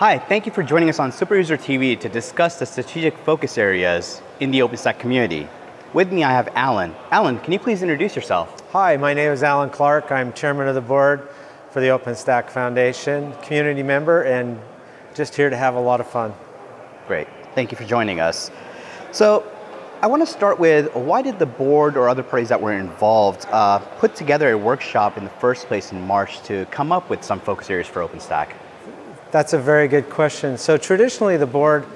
Hi, thank you for joining us on SuperUser TV to discuss the strategic focus areas in the OpenStack community. With me, I have Alan. Alan, can you please introduce yourself? Hi, my name is Alan Clark. I'm chairman of the board for the OpenStack Foundation, community member, and just here to have a lot of fun. Great, thank you for joining us. So, I want to start with why did the board or other parties that were involved uh, put together a workshop in the first place in March to come up with some focus areas for OpenStack? That's a very good question. So traditionally the board,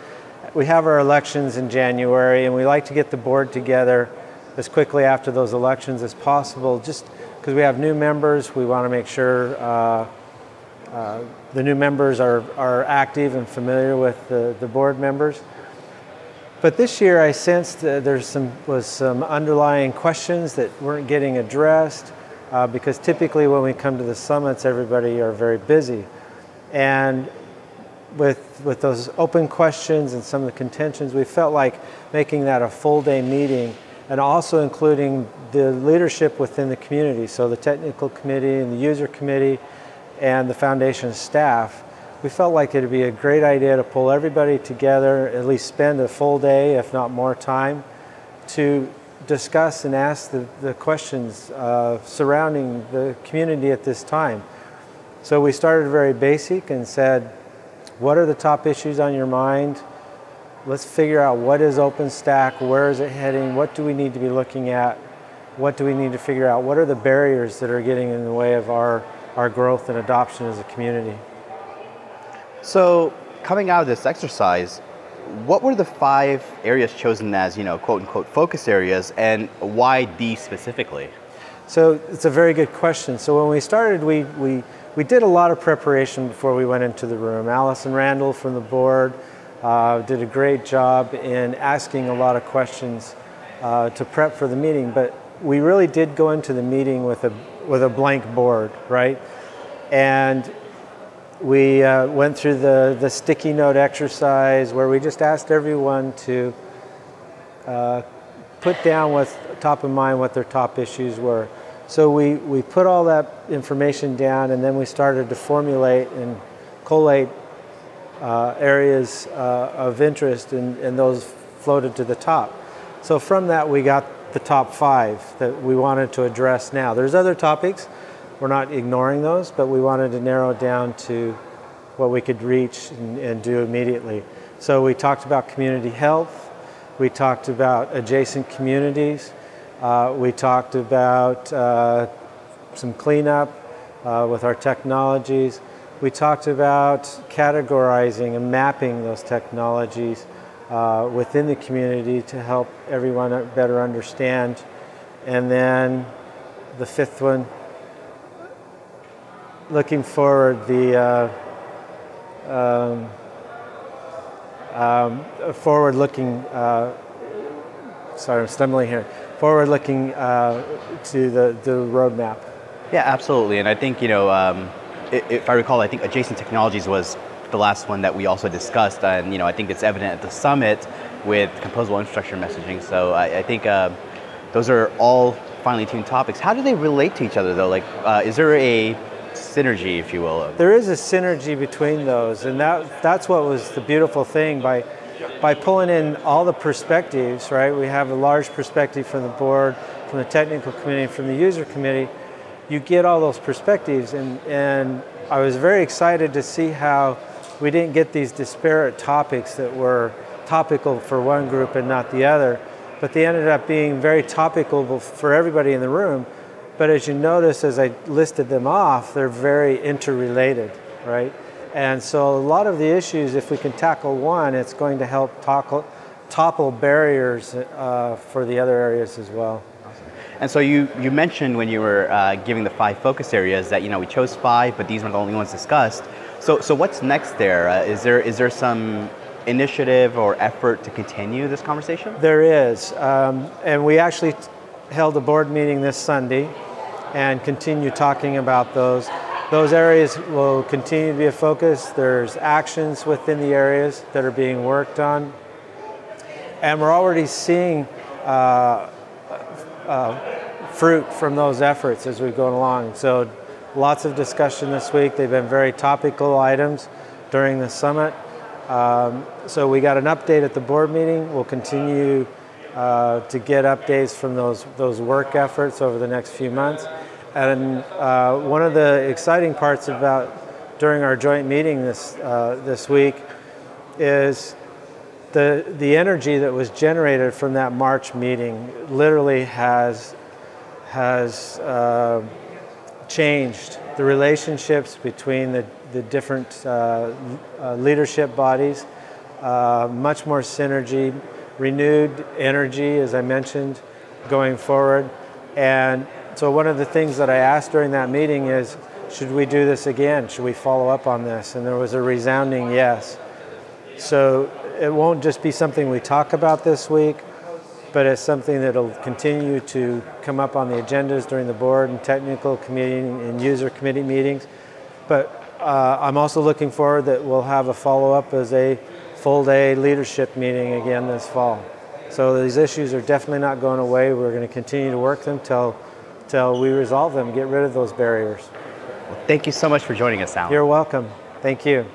we have our elections in January and we like to get the board together as quickly after those elections as possible just because we have new members, we want to make sure uh, uh, the new members are, are active and familiar with the, the board members. But this year I sensed that there some, was some underlying questions that weren't getting addressed uh, because typically when we come to the summits everybody are very busy. And with, with those open questions and some of the contentions, we felt like making that a full day meeting and also including the leadership within the community, so the technical committee and the user committee and the foundation staff. We felt like it would be a great idea to pull everybody together, at least spend a full day, if not more time, to discuss and ask the, the questions uh, surrounding the community at this time. So we started very basic and said, what are the top issues on your mind? Let's figure out what is OpenStack, where is it heading, what do we need to be looking at, what do we need to figure out, what are the barriers that are getting in the way of our, our growth and adoption as a community. So coming out of this exercise, what were the five areas chosen as, you know, quote unquote focus areas and why these specifically? So it's a very good question. So when we started, we, we we did a lot of preparation before we went into the room. Allison Randal from the board uh, did a great job in asking a lot of questions uh, to prep for the meeting, but we really did go into the meeting with a, with a blank board, right? And we uh, went through the, the sticky note exercise where we just asked everyone to uh, put down what's top of mind, what their top issues were. So we, we put all that information down and then we started to formulate and collate uh, areas uh, of interest and, and those floated to the top. So from that we got the top five that we wanted to address now. There's other topics, we're not ignoring those, but we wanted to narrow it down to what we could reach and, and do immediately. So we talked about community health, we talked about adjacent communities, uh, we talked about uh, some cleanup uh, with our technologies. We talked about categorizing and mapping those technologies uh, within the community to help everyone better understand. And then the fifth one, looking forward, the uh, um, um, forward-looking, uh, sorry, I'm stumbling here forward-looking uh, to the, the roadmap. Yeah, absolutely. And I think, you know, um, if I recall, I think adjacent technologies was the last one that we also discussed. And, you know, I think it's evident at the summit with composable infrastructure messaging. So I, I think uh, those are all finely tuned topics. How do they relate to each other, though? Like, uh, is there a synergy, if you will? There is a synergy between those. And that, that's what was the beautiful thing by by pulling in all the perspectives, right? We have a large perspective from the board, from the technical committee, from the user committee. You get all those perspectives, and, and I was very excited to see how we didn't get these disparate topics that were topical for one group and not the other, but they ended up being very topical for everybody in the room. But as you notice, as I listed them off, they're very interrelated, right? And so a lot of the issues, if we can tackle one, it's going to help tackle, topple barriers uh, for the other areas as well. And so you, you mentioned when you were uh, giving the five focus areas that you know we chose five, but these were the only ones discussed. So so what's next there? Uh, is there is there some initiative or effort to continue this conversation? There is, um, and we actually held a board meeting this Sunday, and continue talking about those. Those areas will continue to be a focus. There's actions within the areas that are being worked on. And we're already seeing uh, uh, fruit from those efforts as we've gone along. So lots of discussion this week. They've been very topical items. during the summit. Um, so we got an update at the board meeting. We'll continue uh, to get updates from those those work efforts over the next few months. And uh, one of the exciting parts about during our joint meeting this uh, this week is the the energy that was generated from that March meeting literally has has uh, changed the relationships between the, the different uh, uh, leadership bodies, uh, much more synergy, renewed energy, as I mentioned, going forward. And so, one of the things that I asked during that meeting is should we do this again? Should we follow up on this? And there was a resounding yes. So, it won't just be something we talk about this week, but it's something that'll continue to come up on the agendas during the board and technical committee and user committee meetings. But uh, I'm also looking forward that we'll have a follow up as a full day leadership meeting again this fall. So these issues are definitely not going away. We're going to continue to work them till till we resolve them, get rid of those barriers. Well, Thank you so much for joining us, Alan. You're welcome. Thank you.